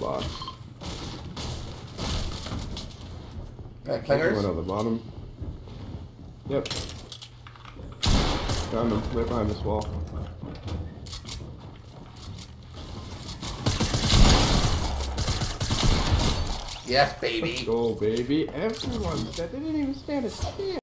box. Got One on the bottom. Yep. Found them right behind this wall. Yes, baby. Let's go, baby. Everyone that didn't even stand a chance.